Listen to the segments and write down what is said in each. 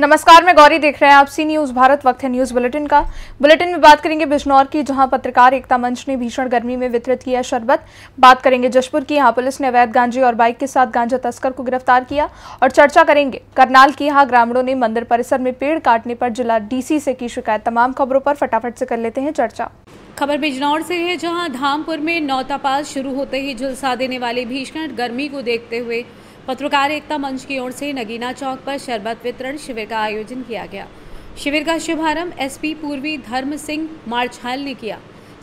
नमस्कार, मैं गौरी देख रहे हैं आप सी न्यूज़ भारत वक्त है न्यूज़ बुलेटिन का। बुलेटिन में बात करेंगे बिजनौर की, जहाँ पत्रकार एकता मंच ने भीषण गर्मी में वितरित किया शरबत। बात करेंगे जशपुर की, यहाँ पुलिस ने अवैध गांजे और बाइक के साथ गांजा तस्कर को गिरफ़्तार किया और चर्चा करेंगे। करनाल की, यहाँ ग्रामीणों ने मंदिर परिसर में पेड़ काटने पर जिला डीसी से की शिकायत। तमाम खबरों पर फटाफट से कर लेते हैं चर्चा। खबर बिजनौर से है, जहाँ धामपुर में नौतापास शुरू होते ही झुलसा देने वाली भीषण गर्मी को देखते हुए पत्रकार एकता मंच की ओर से नगीना चौक पर शरबत वितरण शिविर का आयोजन किया गया। शिविर का शुभारंभ एसपी पूर्वी धर्म सिंह मार्छाल ने किया।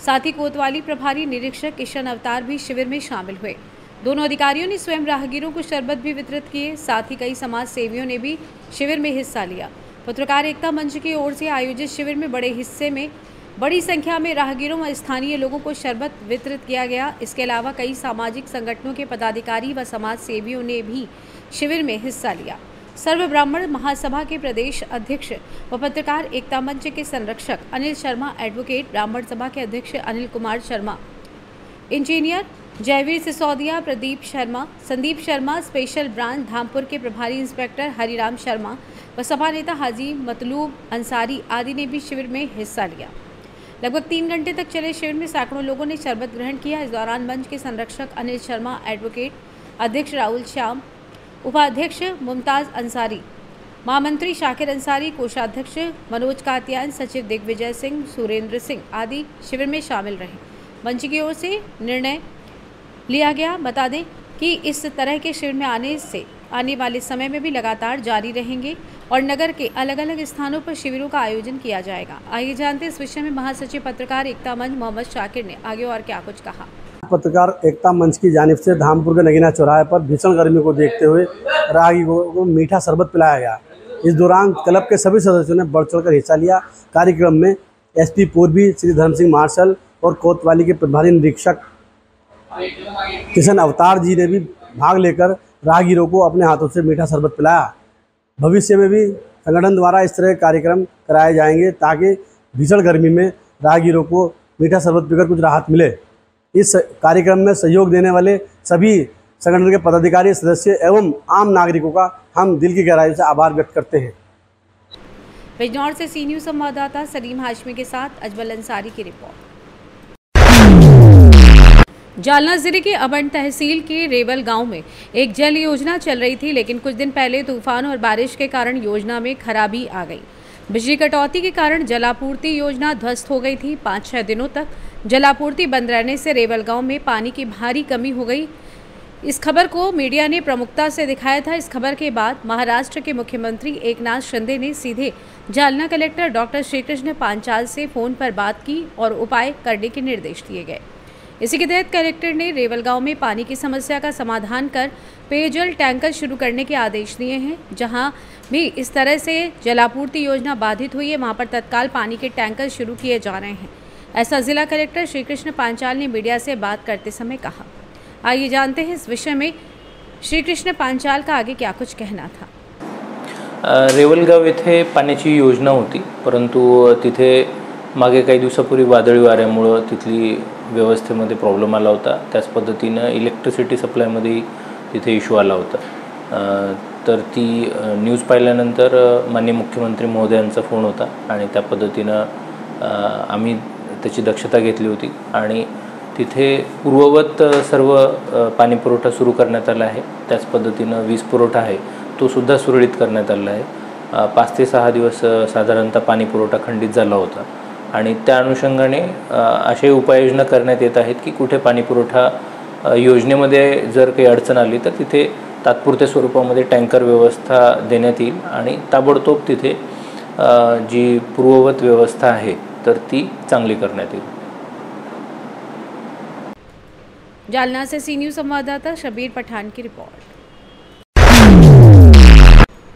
साथ ही कोतवाली प्रभारी निरीक्षक किशन अवतार भी शिविर में शामिल हुए। दोनों अधिकारियों ने स्वयं राहगीरों को शरबत भी वितरित किए, साथ ही कई समाज सेवियों ने भी शिविर में हिस्सा लिया। पत्रकार एकता मंच की ओर से आयोजित शिविर में बड़े हिस्से में बड़ी संख्या में राहगीरों व स्थानीय लोगों को शरबत वितरित किया गया। इसके अलावा कई सामाजिक संगठनों के पदाधिकारी व समाज सेवियों ने भी शिविर में हिस्सा लिया। सर्व ब्राह्मण महासभा के प्रदेश अध्यक्ष व पत्रकार एकता मंच के संरक्षक अनिल शर्मा, एडवोकेट ब्राह्मण सभा के अध्यक्ष Anil Kumar Sharma, engineer Jaiveer Sisodia, Pradeep Sharma, Sandeep Sharma, special branch Dhampur के प्रभारी इंस्पेक्टर हरिराम शर्मा व सभा नेता हाजी मतलूब अंसारी आदि ने भी शिविर में हिस्सा लिया। लगभग तीन घंटे तक चले शिविर में सैकड़ों लोगों ने शरबत ग्रहण किया। इस दौरान मंच के संरक्षक अनिल शर्मा एडवोकेट अध्यक्ष राहुल श्याम, उपाध्यक्ष मुमताज़ अंसारी, महामंत्री शाकिर अंसारी, कोषाध्यक्ष मनोज कातियान सचिव दिग्विजय सिंह, सुरेंद्र सिंह आदि शिविर में शामिल रहे। मंच की ओर से निर्णय लिया गया। बता दें कि इस तरह के शिविर में आने से आने वाले समय में भी लगातार जारी रहेंगे और नगर के अलग अलग स्थानों पर शिविरों का आयोजन किया जाएगा। आइए जानते इस विषय में महासचिव पत्रकार एकता मंच मोहम्मद शाकिर ने आगे और क्या कुछ कहा। पत्रकार एकता मंच की जानब से धामपुर के नगीना चौराहे पर भीषण गर्मी को देखते हुए रागी को मीठा शरबत पिलाया गया। इस दौरान क्लब के सभी सदस्यों ने बढ़ चढ़कर हिस्सा लिया। कार्यक्रम में एसपी पूर्वी, श्री धर्म सिंह मार्शल और कोतवाली के प्रभारी निरीक्षक किशन अवतार जी ने भी भाग लेकर राहगीरों को अपने हाथों से मीठा शरबत पिलाया। भविष्य में भी संगठन द्वारा इस तरह के कार्यक्रम कराए जाएँगे ताकि भीषण गर्मी में राहगीरों को मीठा शरबत पीकर कुछ राहत मिले। इस कार्यक्रम में सहयोग देने वाले सभी संगठन के पदाधिकारी, सदस्य एवं आम नागरिकों का हम दिल की गहराई से आभार व्यक्त करते हैं। बिजनौर से सी न्यूज़ संवाददाता सलीम हाशमी के साथ अजमल अंसारी की रिपोर्ट। जालना ज़िले के अबन तहसील के रेवल गाँव में एक जल योजना चल रही थी, लेकिन कुछ दिन पहले तूफ़ान और बारिश के कारण योजना में खराबी आ गई। बिजली कटौती के कारण जलापूर्ति योजना ध्वस्त हो गई थी। पाँच छः दिनों तक जलापूर्ति बंद रहने से रेवल गाँव में पानी की भारी कमी हो गई। इस खबर को मीडिया ने प्रमुखता से दिखाया था। इस खबर के बाद महाराष्ट्र के मुख्यमंत्री एकनाथ शिंदे ने सीधे जालना कलेक्टर डॉक्टर श्रीकृष्ण पांचाल से फ़ोन पर बात की और उपाय करने के निर्देश दिए गए। इसी के तहत कलेक्टर ने रेवल गाँव में पानी की समस्या का समाधान कर पेयजल टैंकर शुरू करने के आदेश दिए हैं, जहाँ भी इस तरह से जलापूर्ति योजना बाधित हुई है, वहाँ पर तत्काल पानी के टैंकर शुरू किए जा रहे हैं। ऐसा जिला कलेक्टर श्री कृष्ण पांचाल ने मीडिया से बात करते समय कहा। आइए जानते हैं इस विषय में श्री कृष्ण पांचाल का आगे क्या कुछ कहना था। रेवलगाव येथे पाण्याची योजना होती, परंतु तिथे मागे काही दिवसापूर्वी वादळी वाऱ्यामुळं तिथली व्यवस्थेमध्ये प्रॉब्लेम आला होता. त्याच पद्धतीनं इलेक्ट्रिसिटी सप्लायमध्ये तिथे इश्यू आला होता. तर ती न्यूज पाहिल्यानंतर माननीय मुख्यमंत्री महोदयांचा फोन होता आणि त्या पद्धतीनं आम्ही त्याची दक्षता घेतली होती आणि तिथे पूर्ववत सर्व पाणीपुरवठा सुरू करण्यात आला आहे. त्याच पद्धतीनं वीज पुरवठा आहे तो सुद्धा सुरळीत करण्यात आला आहे. पाच ते सहा दिवस साधारणतः पाणीपुरवठा खंडित झाला होता. आणि त्या अनुषंगाने असे उपाययोजना करण्यात येत आहेत की कुठे पाणीपुरवठा योजनेमध्ये जर काही अडचण आली तर तिथे तात्पुरत्या स्वरूपामध्ये टँकर व्यवस्था देण्यात येईल आणि ताबडतोब तिथे जी पूर्ववत व्यवस्था आहे तर ती चांगली करण्यात येईल. जालना से सी न्यूज संवाददाता शबीर पठान की रिपोर्ट.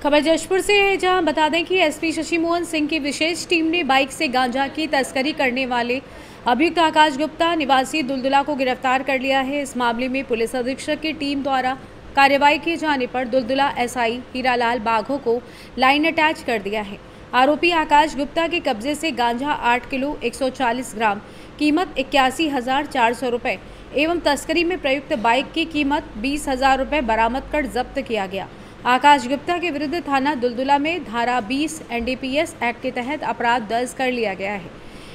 खबर जशपुर से है, जहाँ बता दें कि एसपी शशि मोहन सिंह की विशेष टीम ने बाइक से गांजा की तस्करी करने वाले अभियुक्त आकाश गुप्ता, निवासी दुलदुला को गिरफ़्तार कर लिया है। इस मामले में पुलिस अधीक्षक की टीम द्वारा कार्रवाई किए जाने पर दुलदुला एसआई हीरालाल बाघो को लाइन अटैच कर दिया है। आरोपी आकाश गुप्ता के कब्जे से गांजा 8 किलो 140 ग्राम, कीमत इक्यासी हज़ार चार सौ रुपये एवं तस्करी में प्रयुक्त बाइक की कीमत बीस हज़ार रुपये बरामद कर जब्त किया गया। आकाश गुप्ता के विरुद्ध थाना दुलदुला में धारा 20 एनडीपीएस एक्ट के तहत अपराध दर्ज कर लिया गया है।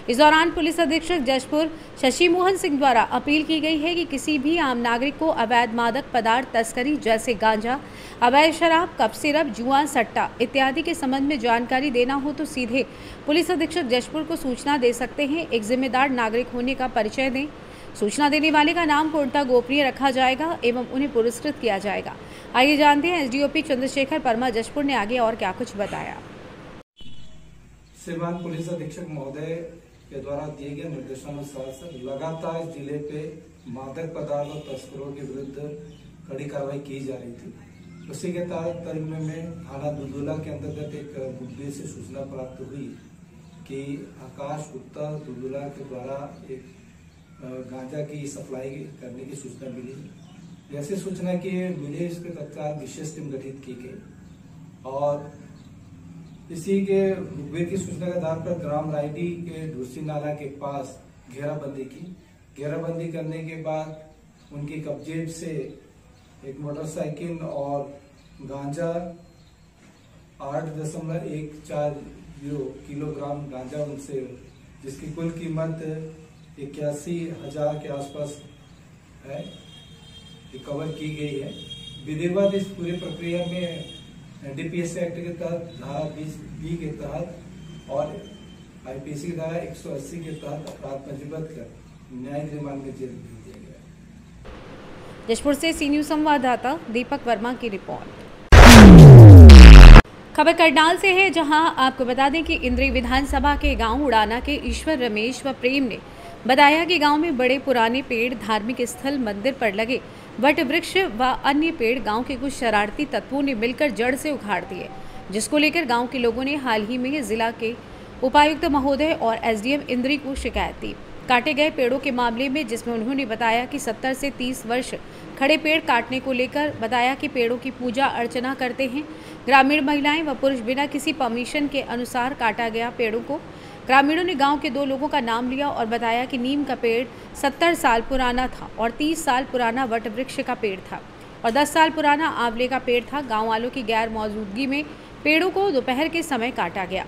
इस दौरान पुलिस अधीक्षक जशपुर शशि मोहन सिंह द्वारा अपील की गई है कि किसी भी आम नागरिक को अवैध मादक पदार्थ, तस्करी जैसे गांजा, अवैध शराब कप सिरप जुआ सट्टा इत्यादि के संबंध में जानकारी देना हो तो सीधे पुलिस अधीक्षक जशपुर को सूचना दे सकते हैं। एक जिम्मेदार नागरिक होने का परिचय दें। सूचना देने वाले का नाम पूर्णतः गोपनीय रखा जाएगा एवं उन्हें पुरस्कृत किया जाएगा। आइए जानते हैं, एसडीओपी चंद्रशेखर परमा जशपुर ने आगे और क्या कुछ बताया। श्रीमान पुलिस अधीक्षक महोदय के द्वारा दिए गए निर्देशानुसार लगातार ज़िले पे मादक पदार्थ और तस्करों के विरुद्ध कड़ी कार्रवाई की जा रही थी। उसी के तारतम्य में थाना दुलदुला के अंतर्गत एक मुद्दे से सूचना प्राप्त हुई कि आकाश गुप्ता दुलदुला के द्वारा एक गांजा की सप्लाई करने की सूचना मिली। जैसे सूचना की मिली इसके तत्काल विशेष टीम गठित की गई। और इसी के मुखबिर की सूचना के आधार पर ग्राम रायडी के ढूसी नाला के पास घेराबंदी की। घेराबंदी करने के बाद उनके कब्जे से एक मोटरसाइकिल और गांजा आठ दशमलव एक चार ज़ीरो किलोग्राम गांजा उनसे, जिसकी कुल कीमत इक्यासी हज़ार के आसपास है रिकवर की गई है। विधिवत इस पूरी प्रक्रिया में डीपीएस एक्ट के तहत, धारा बीस बी के तहत और आईपीसी की धारा 180 के तहत अपराध पंजीबद्ध कर न्यायिक रिमांड में जेल भेज दिया गया जशपुर से सी न्यूज़ संवाददाता दीपक वर्मा की रिपोर्ट। खबर करनाल से है, जहाँ आपको बता दें कि इंद्री विधानसभा के गाँव उड़ाना के ईश्वर रमेश व प्रेम ने बताया कि गाँव में बड़े पुराने पेड़ धार्मिक स्थल मंदिर पर लगे। वट वृक्ष व अन्य पेड़ गाँव के कुछ शरारती तत्वों ने मिलकर जड़ से उखाड़ दिए, जिसको लेकर गाँव के लोगों ने हाल ही में जिला के उपायुक्त महोदय और एसडीएम इंद्री को शिकायत दी। काटे गए पेड़ों के मामले में, जिसमें उन्होंने बताया कि 70 से 30 वर्ष खड़े पेड़ काटने को लेकर बताया कि पेड़ों की पूजा अर्चना करते हैं। ग्रामीण महिलाएँ व पुरुष बिना किसी परमिशन के अनुसार काटा गया पेड़ों को ग्रामीणों ने गाँव के दो लोगों का नाम लिया और बताया कि नीम का पेड़ 70 साल पुराना था और 30 साल पुराना वट वृक्ष का पेड़ था और 10 साल पुराना आंवले का पेड़ था। गाँव वालों की गैर मौजूदगी में पेड़ों को दोपहर के समय काटा गया।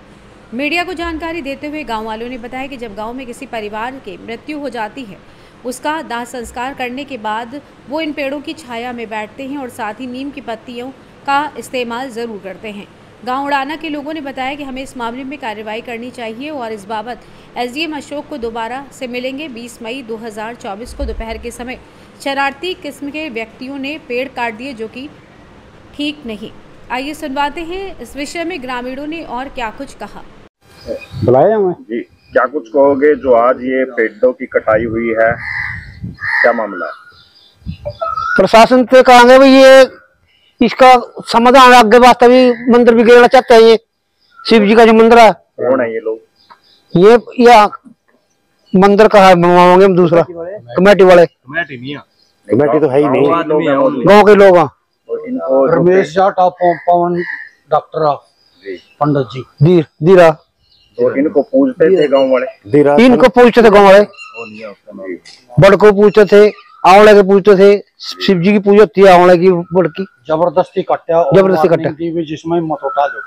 मीडिया को जानकारी देते हुए गाँव वालों ने बताया कि जब गाँव में किसी परिवार के मृत्यु हो जाती है, उसका दाह संस्कार करने के बाद वो इन पेड़ों की छाया में बैठते हैं और साथ ही नीम की पत्तियों का इस्तेमाल ज़रूर करते हैं। गाँव उड़ाना के लोगों ने बताया कि हमें इस मामले में कार्रवाई करनी चाहिए और इस बाबत एसडीएम अशोक को दोबारा से मिलेंगे। 20 मई 2024 को दोपहर के समय शरारती किस्म के व्यक्तियों ने पेड़ काट दिए जो कि ठीक नहीं। आइए सुनवाते हैं इस विषय में ग्रामीणों ने और क्या कुछ कहा। बुलाया हमें? जी क्या कुछ कहोगे जो आज ये पेड़ों की कटाई हुई है? क्या मामला प्रशासन से कहेंगे भाई ये इसका समाधान आगे वास्ते भी मंदिर भी गिरना चाहते हैं ये। शिव जी का जो मंदिर है। कौन है ये लोग? ये या मंदिर का है बनवाओगे हम दूसरा। कमेटी वाले। कमेटी तो है ही नहीं। गाँव के लोग हैं। Ramesh Jat of Pawan doctor Pandit ji. धीर धीरा तो इनको पूछते थे गाँव वाले। इनको पूछते थे गाँव वाले। जी। बड़ को पूछते थे। आंवले के पूजते थे शिव जी की पूजा होती है आंवले की बड़ की ज़बरदस्ती कट्टा ज़बरदस्ती कट्टा। जिसमें मत उठा दो।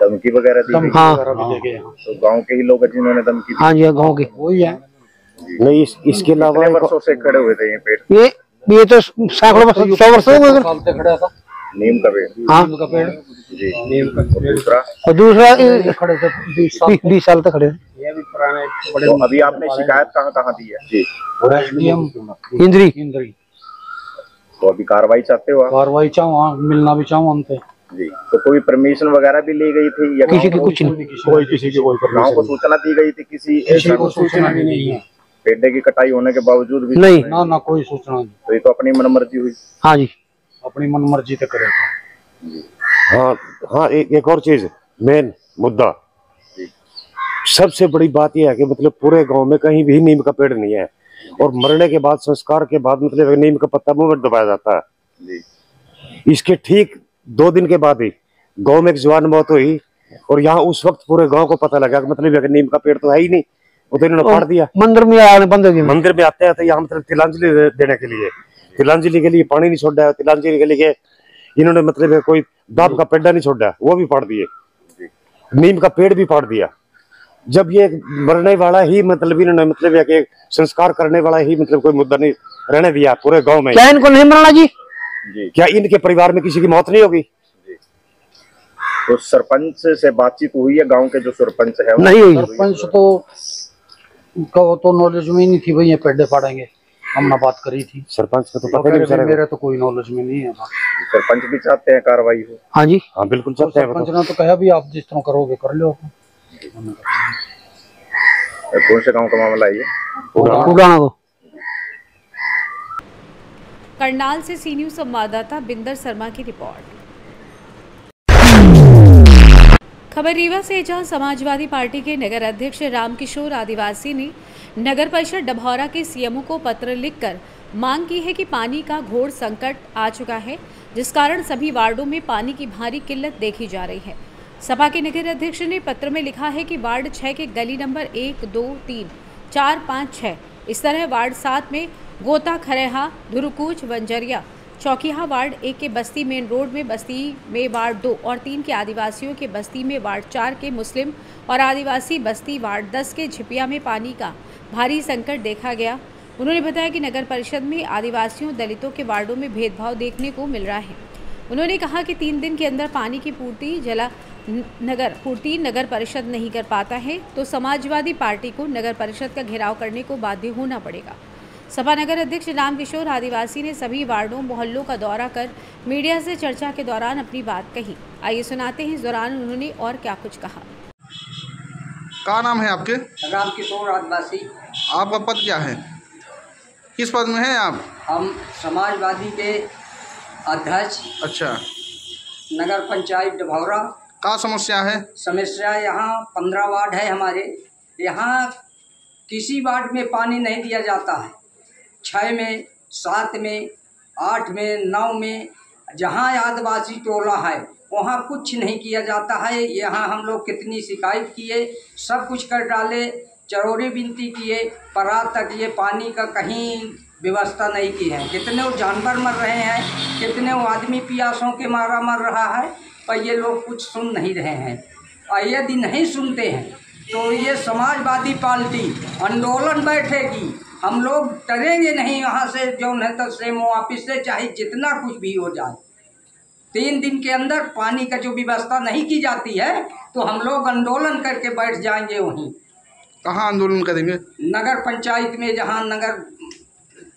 धमकी वगैरह दी गई। हाँ। वगैरह भी देखे यहाँ तो गाँव के ही लोग जिन्होंने धमकी हाँ जी हाँ, गाँव के। वही है। नहीं इस, इसके अलावा वर्षों से खड़े हुए थे ये पेड़? ये ये तो सैकड़ों वर्ष सौ वर्ष हो गए। से खड़ा था नीम का पेड़। हाँ। नीम का पेड़? जी। और दूसरा? और दूसरा खड़े थे बीस साल बीस साल तक खड़े थे। तो अभी आपने शिकायत कहाँ कहाँ दी है? जी। इंद्री। इंद्री। तो अभी कार्रवाई चाहते हो कार्रवाई चाहूँ हाँ, मिलना भी चाहूँ उनसे। जी। तो कोई परमिशन वगैरह भी ली गई थी या किसी की कुछ नहीं। कोई किसी की कोई गाँव को सूचना दी गई थी किसी किसी को सूचना भी नहीं है। पेड़े की कटाई होने के बावजूद भी नहीं ना ना कोई सूचना नहीं। तो ये तो अपनी मनमर्जी हुई। हाँ जी। अपनी मन मर्ज़ी से करेगा। हाँ हाँ एक, एक और चीज़ मेन मुद्दा। सबसे बड़ी बात यह है कि मतलब पूरे गाँव में कहीं भी नीम का पेड़ नहीं है। और मरने के बाद संस्कार के बाद मतलब नीम का पत्ता मुँह में दबाया जाता है। इसके ठीक दो दिन के बाद ही गाँव में एक जवान मौत हुई और यहाँ उस वक्त पूरे गाँव को पता लगा कि मतलब नीम का पेड़ तो है ही नहीं। तो इन्होंने फाड़ दिया। मंदिर में आया बंद हो गया मंदिर में आते आते यहाँ मतलब तिलांजलि देने के लिए। तिलांजलि के लिए पानी नहीं छोड़ा है। तिलांजलि के लिए इन्होंने मतलब कोई दाब का पेड़ा नहीं छोड़ा वो भी फाड़ दिए। नीम का पेड़ भी फाड़ दिया। जब ये मरने वाला ही मतलब इन्होंने मतलब कि संस्कार करने वाला ही मतलब कोई मुद्दा नहीं रहने दिया पूरे गाँव में। क्या इनको नहीं मरना जी? जी। क्या इनके परिवार में किसी की मौत नहीं होगी? तो सरपंच से बातचीत हुई है गाँव के जो सरपंच है? नहीं हुई। सरपंच तो को तो नॉलेज में ही नहीं थी भाई ये पेड़े फाड़ेंगे। हमने बात करी थी। सरपंच को तो पता नहीं बेचारे मेरे तो कोई नॉलेज में नहीं है सरपंच भी चाहते हैं कार्रवाई हो। हाँ जी। हाँ बिल्कुल तो चाहते हैं सरपंच तो। ने तो कहा भी आप जिस तरह करोगे कर लो। कौन से गाँव का मामला है ये? उड़ाना को। करनाल से सी न्यूज़ संवाददाता बिंदर शर्मा की रिपोर्ट। खबर रीवा से जहाँ समाजवादी पार्टी के नगर अध्यक्ष रामकिशोर आदिवासी ने नगर परिषद डभौरा के सीएमओ को पत्र लिखकर मांग की है कि पानी का घोर संकट आ चुका है जिस कारण सभी वार्डों में पानी की भारी किल्लत देखी जा रही है। सपा के नगर अध्यक्ष ने पत्र में लिखा है कि वार्ड छः के गली नंबर एक, दो, तीन, चार, पाँच छः इस तरह वार्ड सात में गोता, खरेहा धुरकूच वंजरिया, चौकीहा वार्ड एक के बस्ती मेन रोड में बस्ती में वार्ड दो और तीन के आदिवासियों के बस्ती में वार्ड चार के मुस्लिम और आदिवासी बस्ती वार्ड दस के झिपिया में पानी का भारी संकट देखा गया। उन्होंने बताया कि नगर परिषद में आदिवासियों, दलितों के वार्डों में भेदभाव देखने को मिल रहा है। उन्होंने कहा कि तीन दिन के अंदर पानी की पूर्ति, जला नगर पूर्ति नगर परिषद नहीं कर पाता है तो समाजवादी पार्टी को नगर परिषद का घेराव करने को बाध्य होना पड़ेगा। सपा नगर अध्यक्ष रामकिशोर आदिवासी ने सभी वार्डों मोहल्लों का दौरा कर मीडिया से चर्चा के दौरान अपनी बात कही। आइए सुनाते हैं इस दौरान उन्होंने और क्या कुछ कहा। क्या नाम है आपके? राम किशोर आदिवासी आपका पद क्या है? किस पद में हैं आप? हम समाजवादी के अध्यक्ष। अच्छा। नगर पंचायत डभौरा। क्या समस्या है? समस्या यहाँ पंद्रह वार्ड है हमारे। यहाँ किसी वार्ड में पानी नहीं दिया जाता है। छः में, सात में, आठ में, नौ में, जहाँ आदिवासी टोला है, वहाँ कुछ नहीं किया जाता है। यहाँ हम लोग कितनी शिकायत किए, सब कुछ कर डाले, चरोरी विनती किए, पर आज तक ये पानी का कहीं व्यवस्था नहीं की है। कितने वो जानवर मर रहे हैं, कितने वो आदमी पियासों के मारा मर रहा है पर ये लोग कुछ सुन नहीं रहे हैं। और यदि नहीं सुनते हैं तो ये समाजवादी पार्टी आंदोलन बैठेगी। हम लोग डरेंगे नहीं यहाँ से जो है तो सेम ऑफ़िस से चाहे जितना कुछ भी हो जाए। तीन दिन के अंदर पानी का जो व्यवस्था नहीं की जाती है तो हम लोग आंदोलन करके बैठ जाएँगे वहीं। कहाँ आंदोलन करेंगे? नगर पंचायत में जहाँ नगर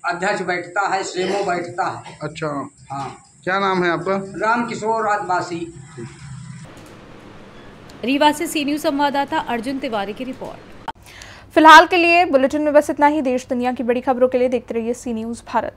अध्यक्ष बैठता है सेमो बैठता है। अच्छा। हाँ। क्या नाम है आपका? राम किशोर आदिवासी रीवा से सी न्यूज़ संवाददाता अर्जुन तिवारी की रिपोर्ट। फ़िलहाल के लिए बुलेटिन में बस इतना ही। देश दुनिया की बड़ी खबरों के लिए देखते रहिए सी न्यूज़ भारत।